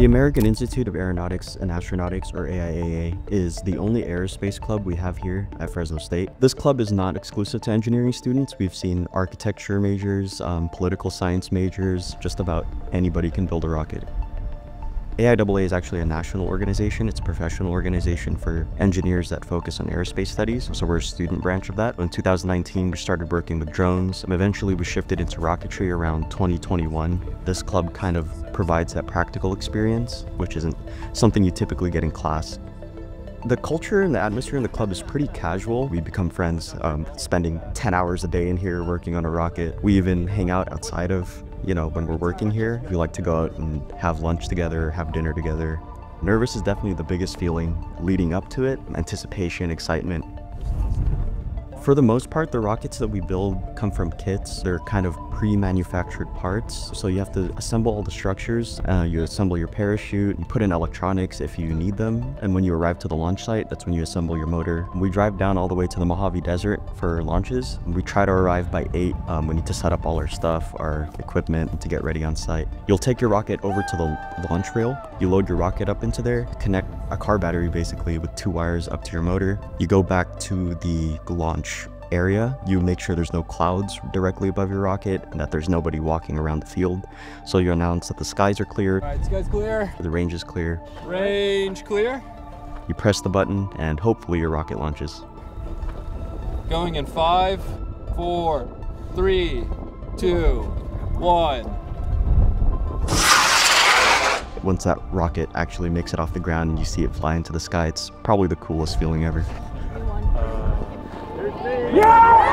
The American Institute of Aeronautics and Astronautics, or AIAA, is the only aerospace club we have here at Fresno State. This club is not exclusive to engineering students. We've seen architecture majors, um, political science majors, just about anybody can build a rocket. AIAA is actually a national organization. It's a professional organization for engineers that focus on aerospace studies. So we're a student branch of that. In 2019, we started working with drones. Eventually, we shifted into rocketry around 2021. This club kind of provides that practical experience, which isn't something you typically get in class. The culture and the atmosphere in the club is pretty casual. We become friends, um, spending 10 hours a day in here working on a rocket. We even hang out outside of you know, when we're working here, we like to go out and have lunch together, have dinner together. Nervous is definitely the biggest feeling leading up to it, anticipation, excitement. For the most part, the rockets that we build come from kits. They're kind of pre-manufactured parts. So you have to assemble all the structures. Uh, you assemble your parachute, you put in electronics if you need them. And when you arrive to the launch site, that's when you assemble your motor. We drive down all the way to the Mojave Desert for launches. We try to arrive by 8. Um, we need to set up all our stuff, our equipment to get ready on site. You'll take your rocket over to the launch rail. You load your rocket up into there, connect a car battery basically with two wires up to your motor. You go back to the launch area, you make sure there's no clouds directly above your rocket and that there's nobody walking around the field. So you announce that the skies are clear. All right, skies clear. The range is clear. Range clear. You press the button and hopefully your rocket launches. Going in five, four, three, two, one. Once that rocket actually makes it off the ground and you see it fly into the sky, it's probably the coolest feeling ever. Yeah!